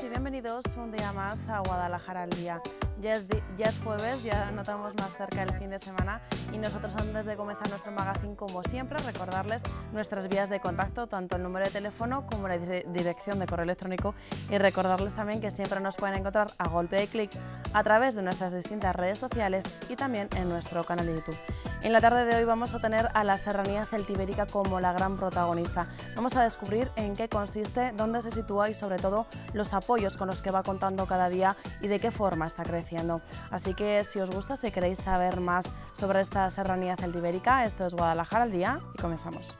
y bienvenidos un día más a Guadalajara al día. Ya es, ya es, jueves, ya notamos más cerca el fin de semana y nosotros antes de comenzar nuestro magazine, como siempre, recordarles nuestras vías de contacto, tanto el número de teléfono como la dirección de correo electrónico y recordarles también que siempre nos pueden encontrar a golpe de clic a través de nuestras distintas redes sociales y también en nuestro canal de YouTube. En la tarde de hoy vamos a tener a la serranía celtibérica como la gran protagonista. Vamos a descubrir en qué consiste, dónde se sitúa y sobre todo los apoyos con los que va contando cada día y de qué forma está creciendo. Así que si os gusta, si queréis saber más sobre esta serranía celtibérica, esto es Guadalajara al día y comenzamos.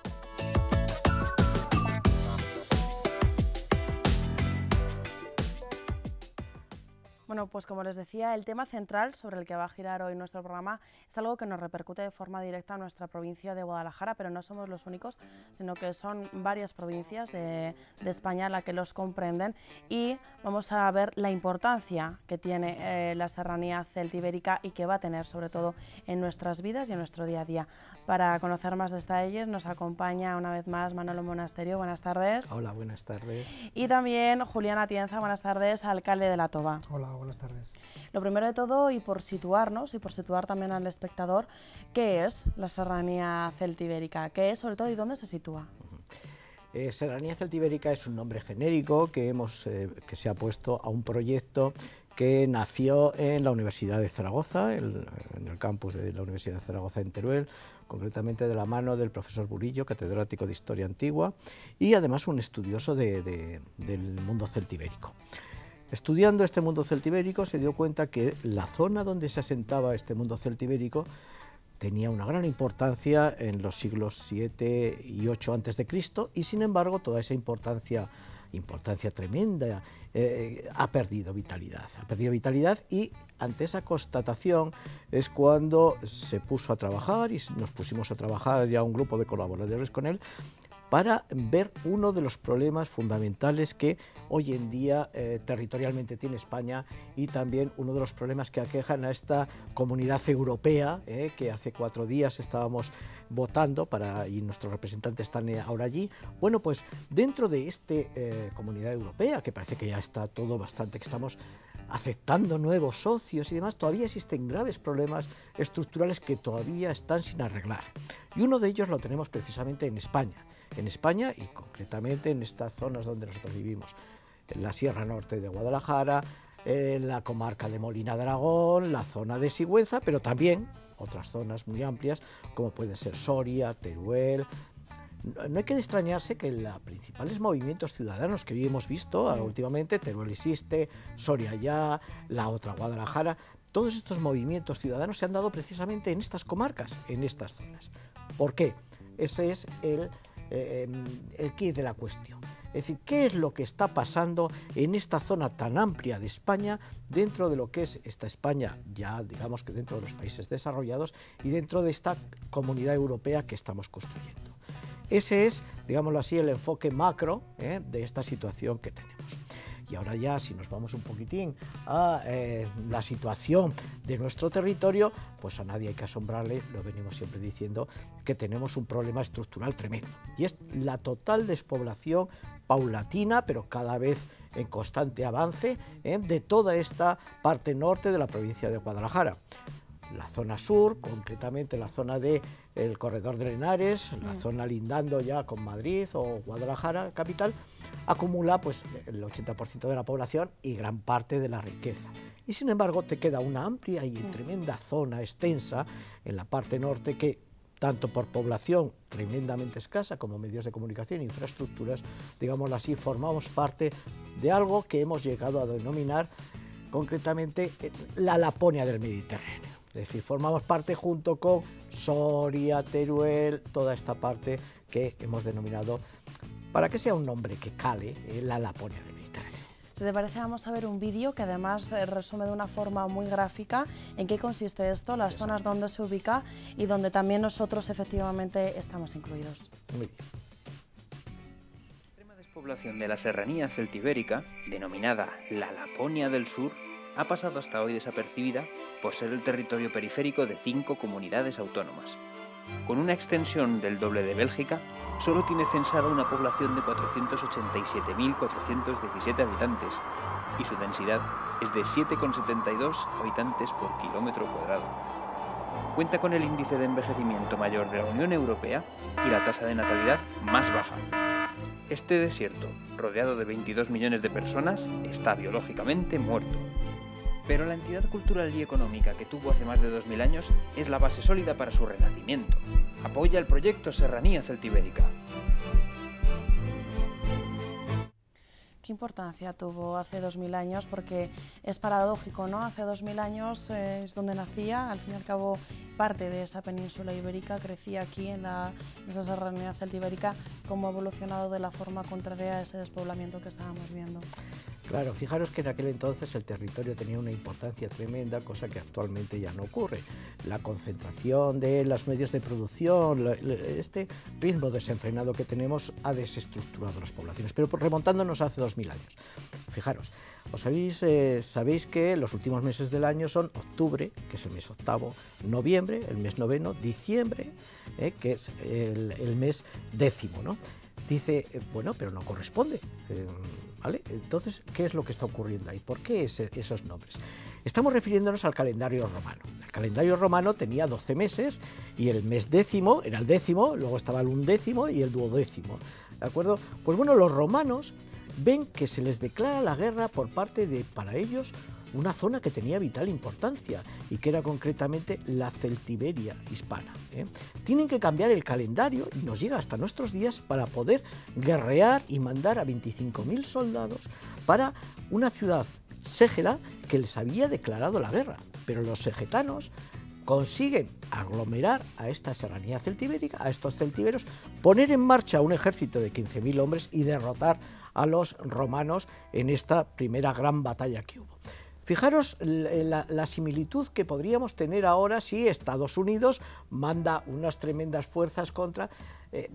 Bueno, pues como les decía, el tema central sobre el que va a girar hoy nuestro programa es algo que nos repercute de forma directa a nuestra provincia de Guadalajara, pero no somos los únicos, sino que son varias provincias de, España las que los comprenden y vamos a ver la importancia que tiene eh, la serranía celtibérica y que va a tener sobre todo en nuestras vidas y en nuestro día a día. Para conocer más de detalles nos acompaña una vez más Manolo Monasterio. Buenas tardes. Hola, buenas tardes. Y también Julián Atienza. Buenas tardes, alcalde de La Toba. Hola, buenas tardes. Lo primero de todo, y por situarnos, y por situar también al espectador, ¿qué es la serranía celtibérica? ¿Qué es, sobre todo, y dónde se sitúa? Eh, serranía celtibérica es un nombre genérico que, hemos, eh, que se ha puesto a un proyecto que nació en la Universidad de Zaragoza, en el campus de la Universidad de Zaragoza en Teruel, concretamente de la mano del profesor Burillo, catedrático de Historia Antigua, y además un estudioso del mundo celtibérico. Estudiando este mundo celtibérico se dio cuenta que la zona donde se asentaba este mundo celtibérico tenía una gran importancia en los siglos 7 y 8 antes de Cristo y sin embargo toda esa importancia importancia tremenda eh, ha perdido vitalidad ha perdido vitalidad y ante esa constatación es cuando se puso a trabajar y nos pusimos a trabajar ya un grupo de colaboradores con él para ver uno de los problemas fundamentales que hoy en día eh, territorialmente tiene España y también uno de los problemas que aquejan a esta comunidad europea, eh, que hace cuatro días estábamos votando para, y nuestros representantes están eh, ahora allí. Bueno, pues dentro de esta comunidad europea, que parece que ya está todo bastante, que estamos aceptando nuevos socios y demás, todavía existen graves problemas estructurales que todavía están sin arreglar. Y uno de ellos lo tenemos precisamente en España en España y concretamente en estas zonas donde nosotros vivimos, en la Sierra Norte de Guadalajara, en la comarca de Molina de Aragón, la zona de Sigüenza, pero también otras zonas muy amplias como pueden ser Soria, Teruel. No hay que extrañarse que los principales movimientos ciudadanos que hoy hemos visto ah, últimamente, Teruel existe, Soria ya, la otra Guadalajara, todos estos movimientos ciudadanos se han dado precisamente en estas comarcas, en estas zonas. ¿Por qué? Ese es el eh, el kit de la cuestión. Es decir, ¿qué es lo que está pasando en esta zona tan amplia de España, dentro de lo que es esta España, ya digamos que dentro de los países desarrollados y dentro de esta comunidad europea que estamos construyendo? Ese es, digámoslo así, el enfoque macro eh, de esta situación que tenemos. Y ahora ya, si nos vamos un poquitín a eh, la situación de nuestro territorio, pues a nadie hay que asombrarle, lo venimos siempre diciendo, que tenemos un problema estructural tremendo. Y es la total despoblación paulatina, pero cada vez en constante avance, eh, de toda esta parte norte de la provincia de Guadalajara la zona sur, concretamente la zona del el corredor de Henares, la mm. zona lindando ya con Madrid o Guadalajara, capital, acumula pues el 80% de la población y gran parte de la riqueza. Y sin embargo te queda una amplia y mm. tremenda zona extensa en la parte norte que tanto por población tremendamente escasa como medios de comunicación e infraestructuras, digámoslo así, formamos parte de algo que hemos llegado a denominar concretamente eh, la Laponia del Mediterráneo. Es decir, formamos parte junto con Soria, Teruel, toda esta parte que hemos denominado, para que sea un nombre que cale, eh, la Laponia del Mediterráneo. Si te parece, vamos a ver un vídeo que además eh, resume de una forma muy gráfica en qué consiste esto, las zonas donde se ubica y donde también nosotros efectivamente estamos incluidos. Muy bien. La extrema despoblación de la serranía celtibérica, denominada la Laponia del Sur, ha pasado hasta hoy desapercibida por ser el territorio periférico de cinco comunidades autónomas. Con una extensión del doble de Bélgica, solo tiene censada una población de 487.417 habitantes y su densidad es de 7,72 habitantes por kilómetro cuadrado. Cuenta con el índice de envejecimiento mayor de la Unión Europea y la tasa de natalidad más baja. Este desierto, rodeado de 22 millones de personas, está biológicamente muerto. Pero la entidad cultural y económica que tuvo hace más de 2000 años es la base sólida para su renacimiento. Apoya el proyecto Serranía Celtibérica, ¿Qué importancia tuvo hace 2000 años? Porque es paradójico, ¿no? Hace 2000 años eh, es donde nacía, al fin y al cabo parte de esa península ibérica crecía aquí en, la, esa serranía celtibérica, ¿cómo ha evolucionado de la forma contraria a ese despoblamiento que estábamos viendo? Claro, fijaros que en aquel entonces el territorio tenía una importancia tremenda, cosa que actualmente ya no ocurre. La concentración de los medios de producción, este ritmo desenfrenado que tenemos ha desestructurado las poblaciones. Pero remontándonos hace dos mil años, fijaros, os sabéis, eh, sabéis que los últimos meses del año son octubre, que es el mes octavo, noviembre, el mes noveno, diciembre, eh, que es el, mes décimo, ¿no? Dice, eh, bueno, pero no corresponde. Entonces, ¿qué es lo que está ocurriendo ahí? ¿Por qué esos nombres? Estamos refiriéndonos al calendario romano. El calendario romano tenía 12 meses y el mes décimo era el décimo, luego estaba el undécimo y el duodécimo. ¿De acuerdo? Pues bueno, los romanos ven que se les declara la guerra por parte de, para ellos, una zona que tenía vital importancia y que era concretamente la Celtiberia hispana. ¿eh? Tienen que cambiar el calendario y nos llega hasta nuestros días para poder guerrear y mandar a 25.000 soldados para una ciudad ségeda que les había declarado la guerra. Pero los segetanos consiguen aglomerar a esta serranía celtibérica, a estos celtiberos, poner en marcha un ejército de 15.000 hombres y derrotar a los romanos en esta primera gran batalla que hubo. Fijaros la, similitud que podríamos tener ahora si Estados Unidos manda unas tremendas fuerzas contra... Eh,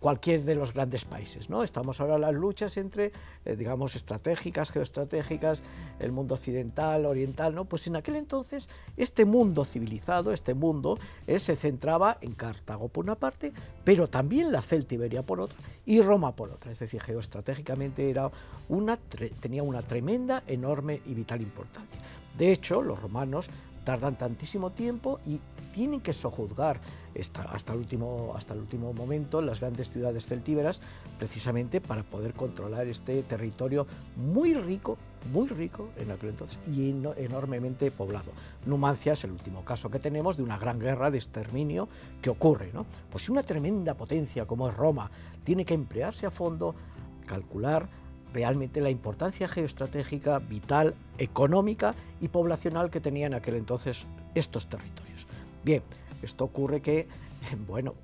cualquier de los grandes países. ¿no? Estamos ahora en las luchas entre, eh, digamos, estratégicas, geoestratégicas, el mundo occidental, oriental, ¿no? Pues en aquel entonces este mundo civilizado, este mundo, eh, se centraba en Cartago por una parte, pero también la Celtiberia por otra y Roma por otra. Es decir, geoestratégicamente era una, tenía una tremenda, enorme y vital importancia. De hecho, los romanos tardan tantísimo tiempo y tienen que sojuzgar hasta, el último, hasta el último momento las grandes ciudades celtíberas, precisamente para poder controlar este territorio muy rico, muy rico en aquel entonces y enormemente poblado. Numancia es el último caso que tenemos de una gran guerra de exterminio que ocurre. ¿no? Pues una tremenda potencia como es Roma tiene que emplearse a fondo, calcular realmente la importancia geoestratégica, vital, económica y poblacional que tenían en aquel entonces estos territorios. Bien, esto ocurre que, bueno,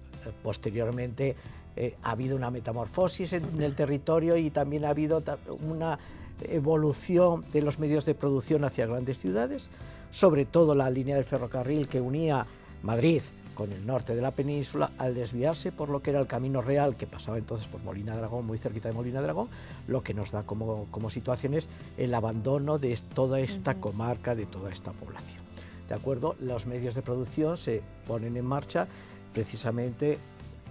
posteriormente eh, ha habido una metamorfosis en el territorio y también ha habido una evolución de los medios de producción hacia grandes ciudades, sobre todo la línea del ferrocarril que unía Madrid con el norte de la península, al desviarse por lo que era el camino real, que pasaba entonces por Molina Dragón, muy cerquita de Molina Dragón, lo que nos da como, como situación es el abandono de toda esta comarca, de toda esta población. ¿de acuerdo? Los medios de producción se ponen en marcha precisamente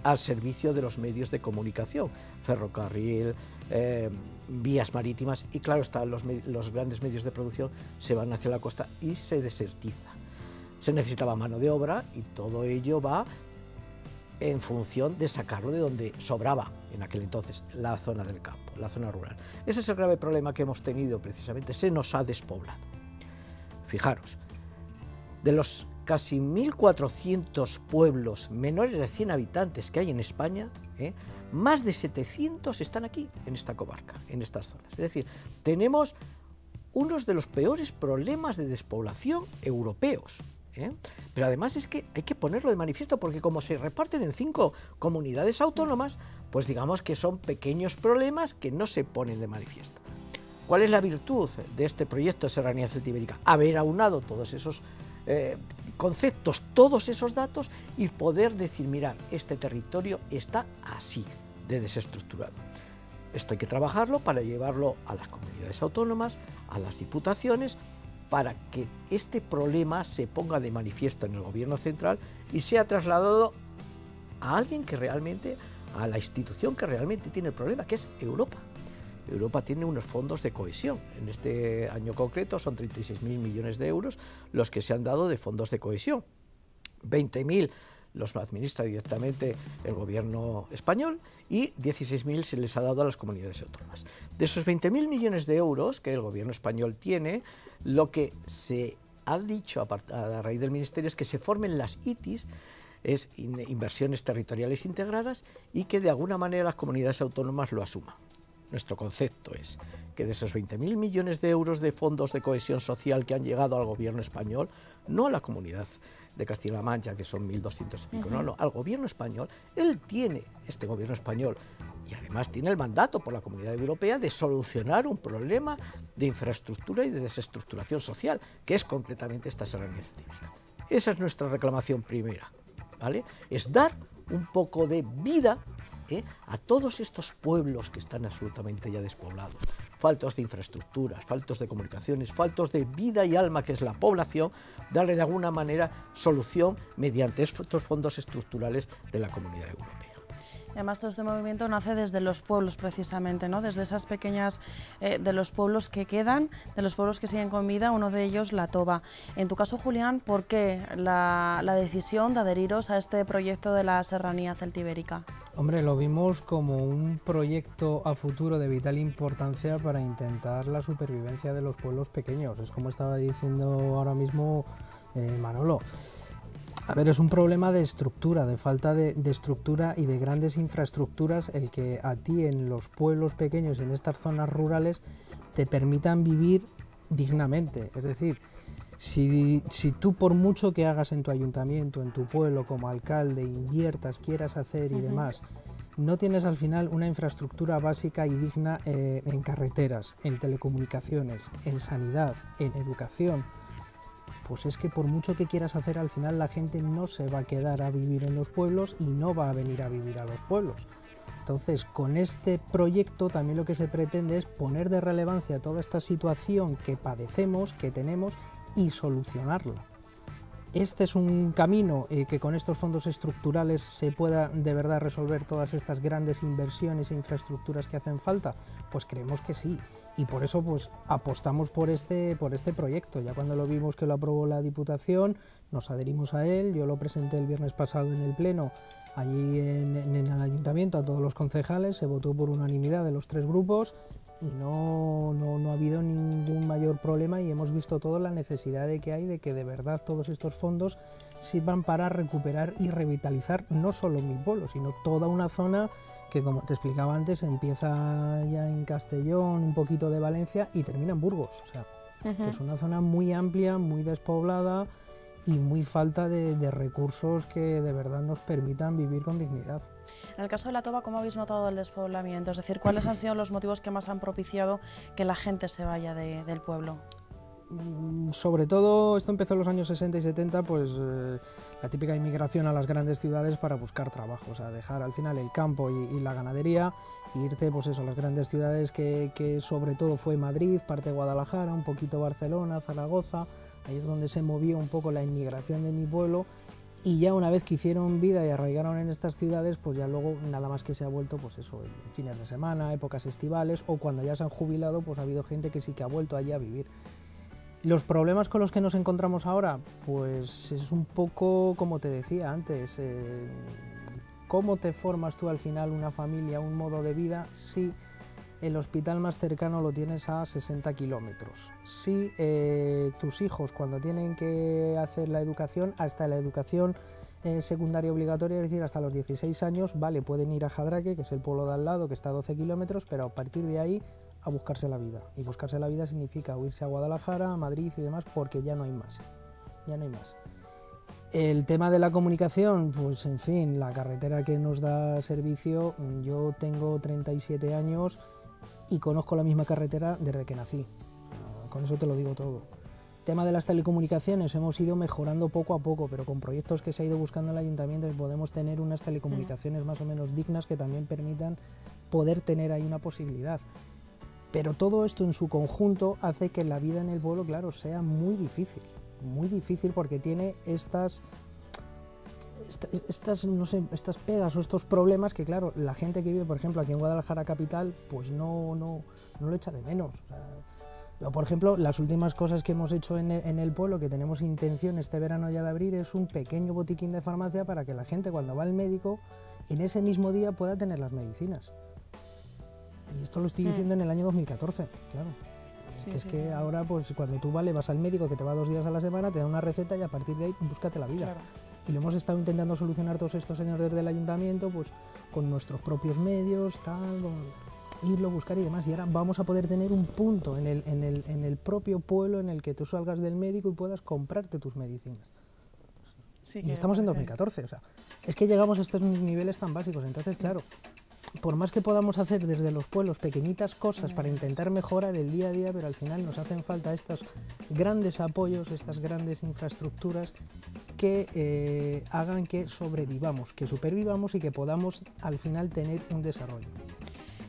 al servicio de los medios de comunicación, ferrocarril, eh, vías marítimas y claro está, los, los grandes medios de producción se van hacia la costa y se desertiza. Se necesitaba mano de obra y todo ello va en función de sacarlo de donde sobraba en aquel entonces, la zona del campo, la zona rural. Ese es el grave problema que hemos tenido precisamente, se nos ha despoblado. Fijaros, de los casi 1.400 pueblos menores de 100 habitantes que hay en España, ¿eh? más de 700 están aquí, en esta comarca, en estas zonas. Es decir, tenemos unos de los peores problemas de despoblación europeos. ¿Eh? Pero además es que hay que ponerlo de manifiesto porque como se reparten en cinco comunidades autónomas, pues digamos que son pequeños problemas que no se ponen de manifiesto. ¿Cuál es la virtud de este proyecto de Serranía Celtibérica? Haber aunado todos esos eh, conceptos, todos esos datos y poder decir, mira, este territorio está así de desestructurado. Esto hay que trabajarlo para llevarlo a las comunidades autónomas, a las diputaciones, para que este problema se ponga de manifiesto en el gobierno central y sea trasladado a alguien que realmente a la institución que realmente tiene el problema, que es Europa. Europa tiene unos fondos de cohesión. En este año concreto son 36.000 millones de euros los que se han dado de fondos de cohesión. 20.000 los administra directamente el gobierno español y 16.000 se les ha dado a las comunidades autónomas. De esos 20.000 millones de euros que el gobierno español tiene, lo que se ha dicho a, raíz del ministerio es que se formen las ITIs, es inversiones territoriales integradas, y que de alguna manera las comunidades autónomas lo asuman. Nuestro concepto es que de esos 20.000 millones de euros de fondos de cohesión social que han llegado al gobierno español, no a la comunidad de Castilla-La Mancha, que son 1.200 y pico, no, no, al gobierno español, él tiene, este gobierno español, y además tiene el mandato por la Comunidad Europea de solucionar un problema de infraestructura y de desestructuración social, que es completamente esta serranía científica. Esa es nuestra reclamación primera, ¿vale? Es dar un poco de vida ¿eh? a todos estos pueblos que están absolutamente ya despoblados, faltos de infraestructuras, faltos de comunicaciones, faltos de vida y alma que es la población, darle de alguna manera solución mediante estos fondos estructurales de la Comunidad Europea además todo este movimiento nace desde los pueblos precisamente, ¿no? desde esas pequeñas, eh, de los pueblos que quedan, de los pueblos que siguen con vida, uno de ellos La Toba. En tu caso, Julián, ¿por qué la, decisión de adheriros a este proyecto de la Serranía Celtibérica? Hombre, lo vimos como un proyecto a futuro de vital importancia para intentar la supervivencia de los pueblos pequeños. Es como estaba diciendo ahora mismo eh, Manolo. A ver, es un problema de estructura, de falta de, estructura y de grandes infraestructuras el que a ti en los pueblos pequeños, en estas zonas rurales, te permitan vivir dignamente. Es decir, si, tú por mucho que hagas en tu ayuntamiento, en tu pueblo, como alcalde, inviertas, quieras hacer y demás, no tienes al final una infraestructura básica y digna eh, en carreteras, en telecomunicaciones, en sanidad, en educación, pues es que por mucho que quieras hacer, al final la gente no se va a quedar a vivir en los pueblos y no va a venir a vivir a los pueblos. Entonces, con este proyecto también lo que se pretende es poner de relevancia toda esta situación que padecemos, que tenemos y solucionarla. Este es un camino eh, que con estos fondos estructurales se pueda de verdad resolver todas estas grandes inversiones e infraestructuras que hacen falta. Pues creemos que sí y por eso pues apostamos por este, por este proyecto. Ya cuando lo vimos que lo aprobó la Diputación, nos adherimos a él, yo lo presenté el viernes pasado en el Pleno, allí en, en el Ayuntamiento, a todos los concejales, se votó por unanimidad de los tres grupos y no, no, ha habido ningún mayor problema y hemos visto toda la necesidad de que hay de que de verdad todos estos fondos sirvan para recuperar y revitalizar no solo mi pueblo, sino toda una zona que como te explicaba antes empieza ya en Castellón, un poquito de Valencia y termina en Burgos. O sea, que es una zona muy amplia, muy despoblada y muy falta de, recursos que de verdad nos permitan vivir con dignidad. En el caso de la Toba, ¿cómo habéis notado el despoblamiento? Es decir, ¿cuáles han sido los motivos que más han propiciado que la gente se vaya del pueblo? Mm, sobre todo, esto empezó en los años 60 y 70, pues eh, la típica inmigración a las grandes ciudades para buscar trabajo, o sea, dejar al final el campo y, la ganadería e irte pues eso, a las grandes ciudades que, que sobre todo fue Madrid, parte de Guadalajara, un poquito Barcelona, Zaragoza, ahí es donde se movió un poco la inmigración de mi pueblo y ya una vez que hicieron vida y arraigaron en estas ciudades, pues ya luego nada más que se ha vuelto, pues eso, en fines de semana, épocas estivales o cuando ya se han jubilado, pues ha habido gente que sí que ha vuelto allí a vivir. Los problemas con los que nos encontramos ahora, pues es un poco como te decía antes, eh, cómo te formas tú al final una familia, un modo de vida, si el hospital más cercano lo tienes a 60 kilómetros. Si eh, tus hijos cuando tienen que hacer la educación, hasta la educación eh, secundaria obligatoria, es decir, hasta los 16 años, vale, pueden ir a Jadraque, que es el pueblo de al lado, que está a 12 kilómetros, pero a partir de ahí a buscarse la vida. Y buscarse la vida significa irse a Guadalajara, a Madrid y demás, porque ya no hay más. Ya no hay más. El tema de la comunicación, pues en fin, la carretera que nos da servicio, yo tengo 37 años y conozco la misma carretera desde que nací. Ah, con eso te lo digo todo. Tema de las telecomunicaciones, hemos ido mejorando poco a poco, pero con proyectos que se ha ido buscando el ayuntamiento podemos tener unas telecomunicaciones más o menos dignas que también permitan poder tener ahí una posibilidad. Pero todo esto en su conjunto hace que la vida en el pueblo, claro, sea muy difícil. Muy difícil porque tiene estas estas, no sé, estas pegas o estos problemas que, claro, la gente que vive, por ejemplo, aquí en Guadalajara capital, pues no, no, no lo echa de menos. por ejemplo, las últimas cosas que hemos hecho en el, en el, pueblo, que tenemos intención este verano ya de abrir, es un pequeño botiquín de farmacia para que la gente cuando va al médico, en ese mismo día pueda tener las medicinas. Y esto lo estoy mm. diciendo en el año 2014, claro. que es que ahora, pues cuando tú vale, vas al médico que te va dos días a la semana, te da una receta y a partir de ahí búscate la vida. Y lo hemos estado intentando solucionar todos estos años desde el ayuntamiento, pues con nuestros propios medios, tal, irlo a buscar y demás. Y ahora vamos a poder tener un punto en el, en el, en el propio pueblo en el que tú salgas del médico y puedas comprarte tus medicinas. Sí, y estamos en 2014, o sea, es que llegamos a estos niveles tan básicos. Entonces, claro, por más que podamos hacer desde los pueblos pequeñitas cosas para intentar mejorar el día a día, pero al final nos hacen falta estos grandes apoyos, estas grandes infraestructuras que eh, hagan que sobrevivamos, que supervivamos y que podamos al final tener un desarrollo.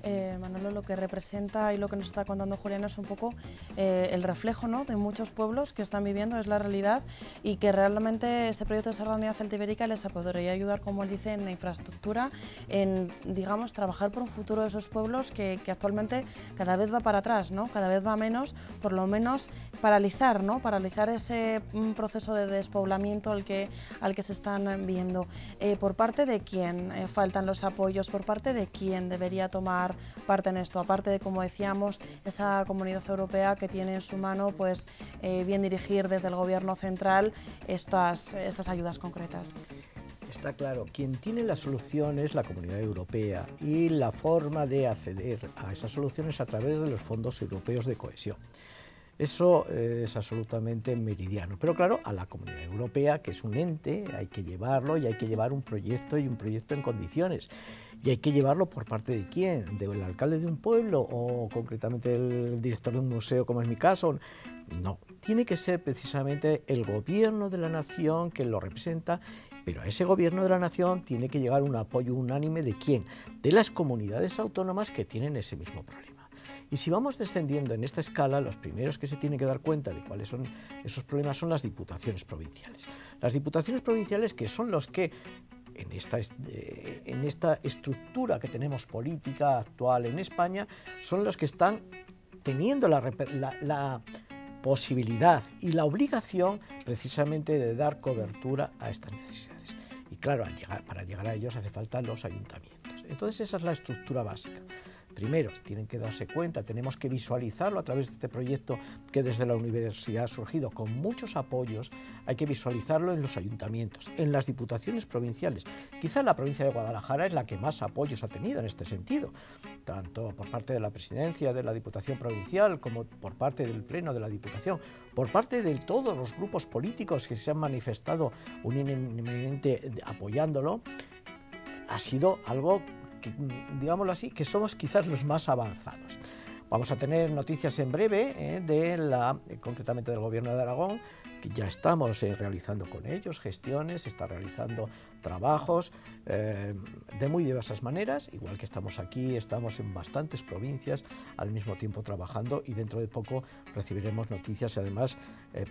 Eh, Manolo, lo que representa y lo que nos está contando Juliana es un poco eh, el reflejo ¿no? de muchos pueblos que están viviendo, es la realidad y que realmente ese proyecto de Serranía Celtibérica les podría ayudar, como él dice, en la infraestructura, en, digamos, trabajar por un futuro de esos pueblos que, actualmente cada vez va para atrás, ¿no? cada vez va menos, por lo menos paralizar, ¿no? paralizar ese mm, proceso de despoblamiento al que, al que se están viendo. Eh, ¿Por parte de quién faltan los apoyos? ¿Por parte de quién debería tomar parte en esto, aparte de, como decíamos, esa comunidad europea que tiene en su mano pues, eh, bien dirigir desde el gobierno central estas, estas ayudas concretas. Está claro, quien tiene la solución es la comunidad europea y la forma de acceder a esas soluciones a través de los fondos europeos de cohesión. Eso eh, es absolutamente meridiano. Pero claro, a la Comunidad Europea, que es un ente, hay que llevarlo y hay que llevar un proyecto y un proyecto en condiciones. Y hay que llevarlo por parte de quién, del alcalde de un pueblo o concretamente el director de un museo, como es mi caso. No, tiene que ser precisamente el gobierno de la nación que lo representa pero a ese gobierno de la nación tiene que llegar un apoyo unánime de quién? De las comunidades autónomas que tienen ese mismo problema. Y si vamos descendiendo en esta escala, los primeros que se tienen que dar cuenta de cuáles son esos problemas son las diputaciones provinciales. Las diputaciones provinciales que son los que en esta, en esta estructura que tenemos política actual en España, son los que están teniendo la, la posibilidad y la obligación precisamente de dar cobertura a estas necesidades. Y claro, al llegar, para llegar a ellos hace falta los ayuntamientos. Entonces esa es la estructura básica. Primero, tienen que darse cuenta, tenemos que visualizarlo a través de este proyecto que desde la universidad ha surgido con muchos apoyos, hay que visualizarlo en los ayuntamientos, en las diputaciones provinciales. Quizá la provincia de Guadalajara es la que más apoyos ha tenido en este sentido, tanto por parte de la presidencia de la Diputación Provincial como por parte del Pleno de la Diputación, por parte de todos los grupos políticos que se han manifestado unánimemente apoyándolo, ha sido algo digámoslo así, que somos quizás los más avanzados. Vamos a tener noticias en breve eh, de la, concretamente del Gobierno de Aragón, que ya estamos eh, realizando con ellos gestiones, está realizando trabajos eh, de muy diversas maneras, igual que estamos aquí, estamos en bastantes provincias al mismo tiempo trabajando y dentro de poco recibiremos noticias además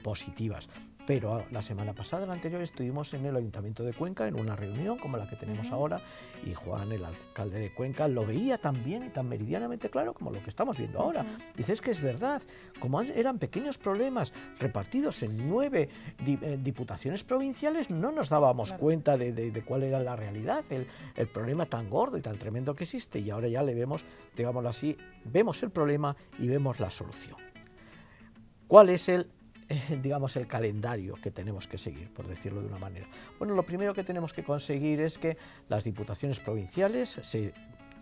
positivas. Pero la semana pasada, la anterior, estuvimos en el Ayuntamiento de Cuenca en una reunión como la que tenemos ahora y Juan, el alcalde de Cuenca, lo veía tan bien y tan meridianamente claro como lo que estamos viendo ahora. Dice, es que es verdad, como eran pequeños problemas repartidos en nueve eh, diputaciones provinciales, no nos dábamos cuenta de, cuál era la realidad, el, el problema tan gordo y tan tremendo que existe y ahora ya le vemos, digámoslo así, vemos el problema y vemos la solución. ¿Cuál es el digamos, el calendario que tenemos que seguir, por decirlo de una manera. Bueno, lo primero que tenemos que conseguir es que las diputaciones provinciales se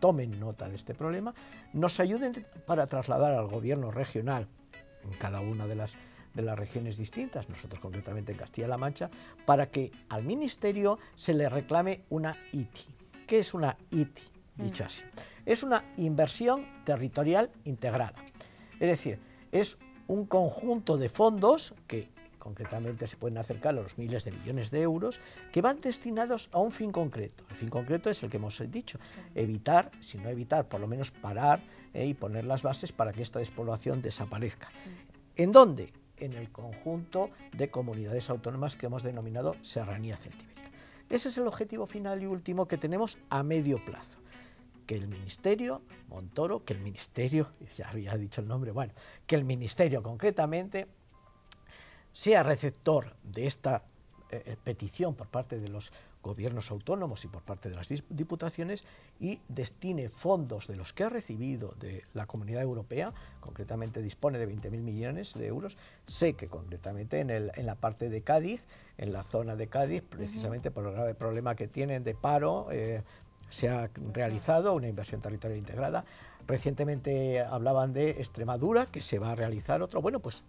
tomen nota de este problema, nos ayuden para trasladar al gobierno regional en cada una de las, de las regiones distintas, nosotros concretamente en Castilla-La Mancha, para que al ministerio se le reclame una ITI. ¿Qué es una ITI? Dicho así. Es una inversión territorial integrada. Es decir, es un conjunto de fondos que concretamente se pueden acercar a los miles de millones de euros, que van destinados a un fin concreto. El fin concreto es el que hemos dicho, evitar, si no evitar, por lo menos parar eh, y poner las bases para que esta despoblación desaparezca. ¿En dónde? En el conjunto de comunidades autónomas que hemos denominado Serranía Celtibérica. Ese es el objetivo final y último que tenemos a medio plazo. Que el Ministerio, Montoro, que el Ministerio, ya había dicho el nombre, bueno, que el Ministerio concretamente sea receptor de esta eh, eh, petición por parte de los gobiernos autónomos y por parte de las diputaciones y destine fondos de los que ha recibido de la Comunidad Europea, concretamente dispone de 20.000 millones de euros, sé que concretamente en, el, en, la parte de Cádiz, en la zona de Cádiz, precisamente por el grave problema que tienen de paro, eh, se ha realizado una inversión territorial integrada. Recientemente hablaban de Extremadura, que se va a realizar otro. Bueno, pues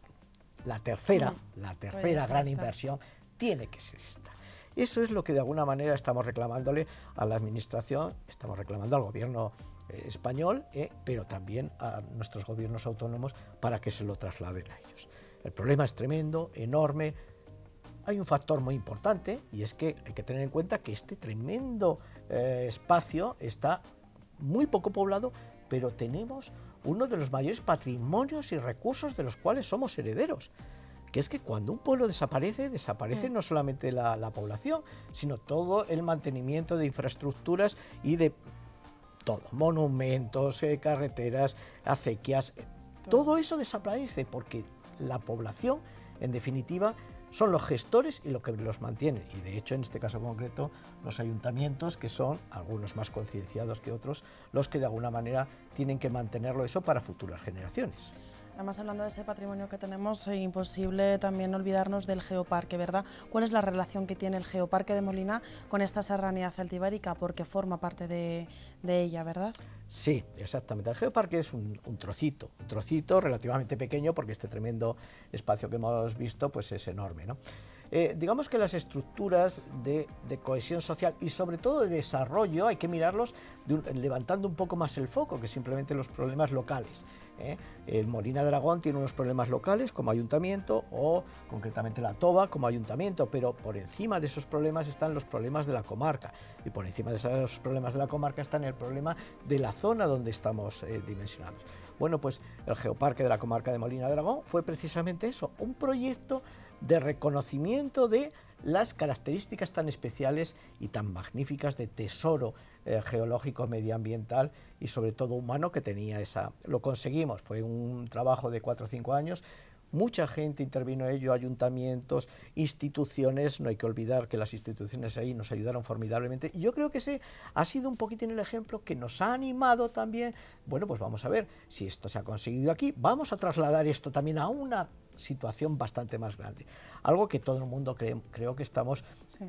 la tercera, la tercera gran inversión tiene que ser esta. Eso es lo que de alguna manera estamos reclamándole a la Administración, estamos reclamando al Gobierno eh, español, eh, pero también a nuestros gobiernos autónomos para que se lo trasladen a ellos. El problema es tremendo, enorme. Hay un factor muy importante y es que hay que tener en cuenta que este tremendo eh, espacio está muy poco poblado, pero tenemos uno de los mayores patrimonios y recursos de los cuales somos herederos que es que cuando un pueblo desaparece, desaparece mm. no solamente la, población, sino todo el mantenimiento de infraestructuras y de todo, monumentos, eh, carreteras, acequias, eh, todo eso desaparece porque la población, en definitiva, son los gestores y lo que los mantienen. Y de hecho, en este caso concreto, los ayuntamientos, que son algunos más concienciados que otros, los que de alguna manera tienen que mantenerlo eso para futuras generaciones. Además, hablando de ese patrimonio que tenemos, es imposible también olvidarnos del geoparque, ¿verdad? ¿Cuál es la relación que tiene el geoparque de Molina con esta serranía celtibérica? Porque forma parte de, ella, ¿verdad? Sí, exactamente. El geoparque es un, un, trocito, un trocito relativamente pequeño porque este tremendo espacio que hemos visto pues es enorme, ¿no? Eh, digamos que las estructuras de, cohesión social y sobre todo de desarrollo hay que mirarlos levantando un poco más el foco que simplemente los problemas locales. ¿eh? El Molina de Aragón tiene unos problemas locales como ayuntamiento o concretamente la Toba como ayuntamiento, pero por encima de esos problemas están los problemas de la comarca y por encima de esos problemas de la comarca están el problema de la zona donde estamos eh, dimensionados. Bueno, pues el Geoparque de la comarca de Molina de Aragón fue precisamente eso, un proyecto de reconocimiento de las características tan especiales y tan magníficas de tesoro eh, geológico, medioambiental y sobre todo humano que tenía esa. Lo conseguimos, fue un trabajo de cuatro o cinco años. Mucha gente intervino en ello, ayuntamientos, instituciones, no hay que olvidar que las instituciones ahí nos ayudaron formidablemente. Y yo creo que ese ha sido un poquitín el ejemplo que nos ha animado también. Bueno, pues vamos a ver si esto se ha conseguido aquí. Vamos a trasladar esto también a una situación bastante más grande. Algo que todo el mundo creo que estamos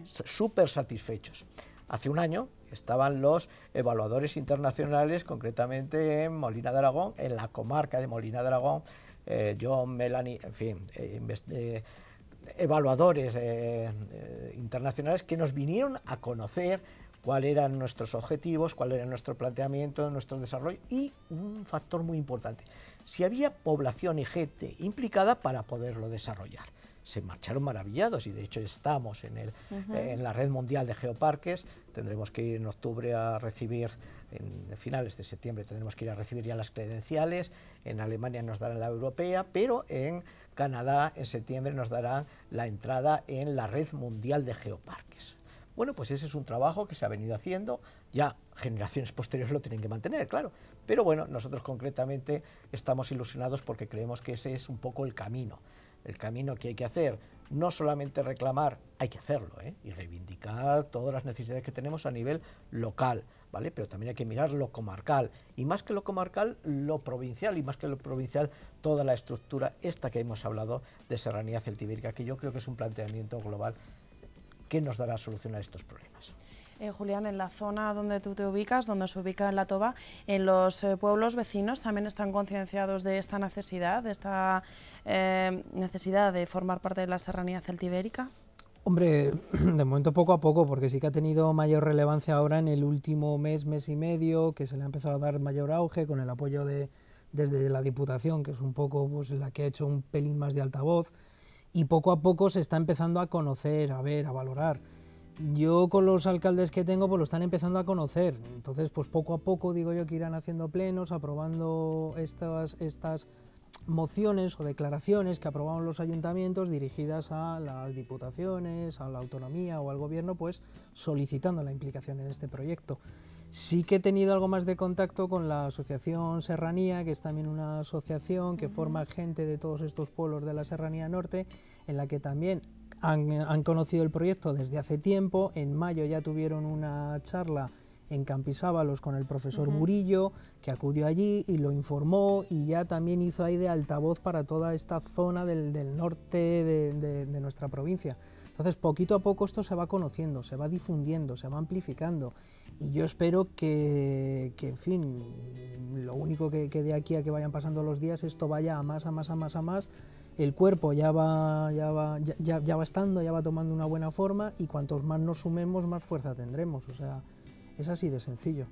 súper satisfechos. Hace un año estaban los evaluadores internacionales, concretamente en Molina de Aragón, en la comarca de Molina de Aragón, eh, John, Melanie, en fin, eh, eh, evaluadores internacionales que nos vinieron a conocer cuáles eran nuestros objetivos, cuál era nuestro planteamiento, nuestro desarrollo y un factor muy importante, si había población y gente implicada para poderlo desarrollar. Se marcharon maravillados y de hecho estamos en, el, en la red mundial de geoparques. Tendremos que ir en octubre a recibir, en finales de septiembre tendremos que ir a recibir ya las credenciales. En Alemania nos darán la europea, pero en Canadá en septiembre nos darán la entrada en la red mundial de geoparques. Bueno, pues ese es un trabajo que se ha venido haciendo, ya generaciones posteriores lo tienen que mantener, claro, pero bueno, nosotros concretamente estamos ilusionados porque creemos que ese es un poco el camino, el camino que hay que hacer, no solamente reclamar, hay que hacerlo, ¿eh? y reivindicar todas las necesidades que tenemos a nivel local, ¿vale? Pero también hay que mirar lo comarcal, y más que lo comarcal, lo provincial, y más que lo provincial, toda la estructura, esta que hemos hablado de serranía celtibérica, que yo creo que es un planteamiento global que nos dará solución a estos problemas. Eh, Julián, en la zona donde tú te ubicas, donde se ubica la Toba, en los eh, pueblos vecinos también están concienciados de esta necesidad, de esta eh, necesidad de formar parte de la serranía celtibérica. Hombre, de momento poco a poco, porque sí que ha tenido mayor relevancia ahora en el último mes, mes y medio, que se le ha empezado a dar mayor auge con el apoyo de desde la Diputación, que es un poco pues, la que ha hecho un pelín más de altavoz y poco a poco se está empezando a conocer, a ver, a valorar. Yo con los alcaldes que tengo pues lo están empezando a conocer, entonces pues poco a poco digo yo que irán haciendo plenos, aprobando estas, estas mociones o declaraciones que aprobaban los ayuntamientos dirigidas a las diputaciones, a la autonomía o al gobierno, pues solicitando la implicación en este proyecto. Sí que he tenido algo más de contacto con la Asociación Serranía, que es también una asociación que forma gente de todos estos pueblos de la Serranía Norte, en la que también han, conocido el proyecto desde hace tiempo. En mayo ya tuvieron una charla en Campisábalos con el profesor Murillo, que acudió allí y lo informó y ya también hizo ahí de altavoz para toda esta zona del, norte de, nuestra provincia. Entonces, poquito a poco esto se va conociendo, se va difundiendo, se va amplificando y yo espero que, en fin, lo único que, de aquí a que vayan pasando los días, esto vaya a más, a más, a más, a más el cuerpo ya va, ya va, ya, ya va estando, ya va tomando una buena forma y cuantos más nos sumemos, más fuerza tendremos. O sea, es así de sencillo.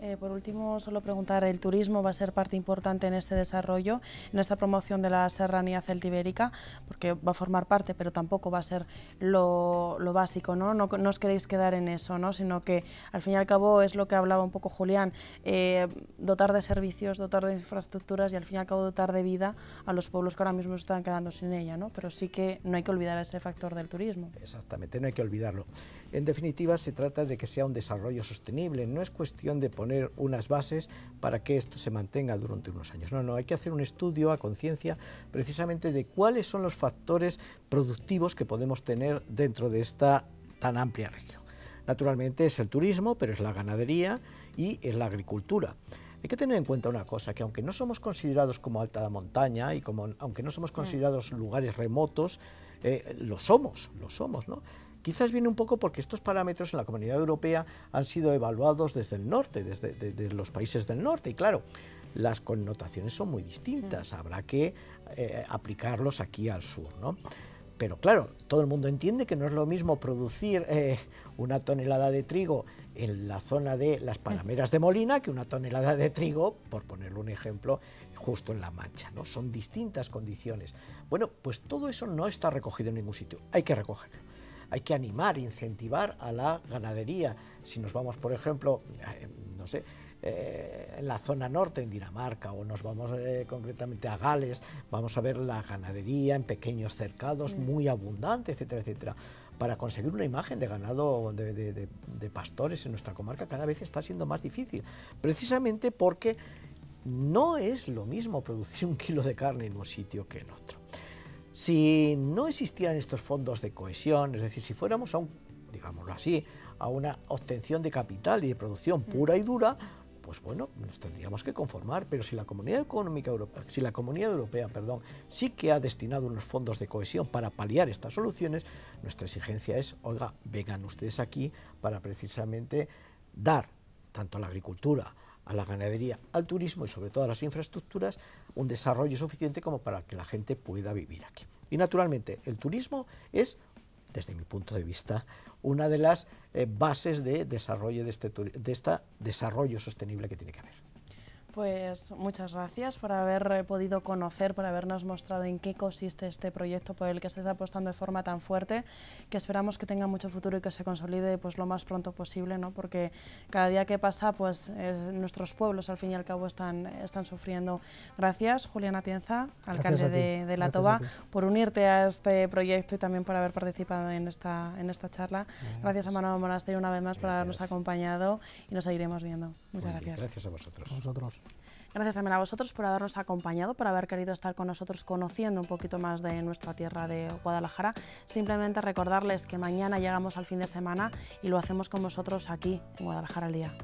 Eh, por último, solo preguntar, ¿el turismo va a ser parte importante en este desarrollo, en esta promoción de la serranía celtibérica? Porque va a formar parte, pero tampoco va a ser lo, básico, ¿no? ¿no? os queréis quedar en eso, ¿no? Sino que, al fin y al cabo, es lo que hablaba un poco Julián, eh, dotar de servicios, dotar de infraestructuras y, al fin y al cabo, dotar de vida a los pueblos que ahora mismo están quedando sin ella, ¿no? Pero sí que no hay que olvidar ese factor del turismo. Exactamente, no hay que olvidarlo. En definitiva, se trata de que sea un desarrollo sostenible, no es cuestión de poner unas bases para que esto se mantenga durante unos años. No, no, hay que hacer un estudio a conciencia precisamente de cuáles son los factores productivos que podemos tener dentro de esta tan amplia región. Naturalmente es el turismo, pero es la ganadería y es la agricultura. Hay que tener en cuenta una cosa, que aunque no somos considerados como alta montaña y como, aunque no somos considerados lugares remotos, eh, lo somos, lo somos, ¿no? Quizás viene un poco porque estos parámetros en la comunidad europea han sido evaluados desde el norte, desde los países del norte, y claro, las connotaciones son muy distintas, mm. habrá que eh, aplicarlos aquí al sur, ¿no? Pero claro, todo el mundo entiende que no es lo mismo producir eh, una tonelada de trigo en la zona de las Panameras de Molina que una tonelada de trigo, por ponerle un ejemplo, justo en La Mancha. ¿no? Son distintas condiciones. Bueno, pues todo eso no está recogido en ningún sitio, hay que recogerlo hay que animar, incentivar a la ganadería. Si nos vamos, por ejemplo, eh, no sé, eh, en la zona norte, en Dinamarca, o nos vamos eh, concretamente a Gales, vamos a ver la ganadería en pequeños cercados mm. muy abundante, etcétera, etcétera. Para conseguir una imagen de ganado de, de pastores en nuestra comarca cada vez está siendo más difícil, precisamente porque no es lo mismo producir un kilo de carne en un sitio que en otro. Si no existieran estos fondos de cohesión, es decir, si fuéramos a un, digámoslo así, a una obtención de capital y de producción pura y dura, pues bueno, nos tendríamos que conformar, pero si la Comunidad Económica Europea, si la Comunidad Europea, perdón, sí que ha destinado unos fondos de cohesión para paliar estas soluciones, nuestra exigencia es, oiga, vengan ustedes aquí para precisamente dar tanto a la agricultura, a la ganadería, al turismo y sobre todo a las infraestructuras un desarrollo suficiente como para que la gente pueda vivir aquí. Y naturalmente el turismo es, desde mi punto de vista, una de las eh, bases de desarrollo de este, de este desarrollo sostenible que tiene que haber. Pues muchas gracias por haber eh, podido conocer, por habernos mostrado en qué consiste este proyecto por el que estés apostando de forma tan fuerte, que esperamos que tenga mucho futuro y que se consolide pues lo más pronto posible, ¿no? porque cada día que pasa pues nuestros pueblos al fin y al cabo están, están sufriendo. Gracias Juliana Tienza, alcalde de, La Toba, por unirte a este proyecto y también por haber participado en esta, en esta charla. Gracias a Manuel Monasterio una vez más por habernos acompañado y nos seguiremos viendo. Muchas gracias. gracias a vosotros. A vosotros. Gracias también a vosotros por habernos acompañado, por haber querido estar con nosotros conociendo un poquito más de nuestra tierra de Guadalajara. Simplemente recordarles que mañana llegamos al fin de semana y lo hacemos con vosotros aquí en Guadalajara al día.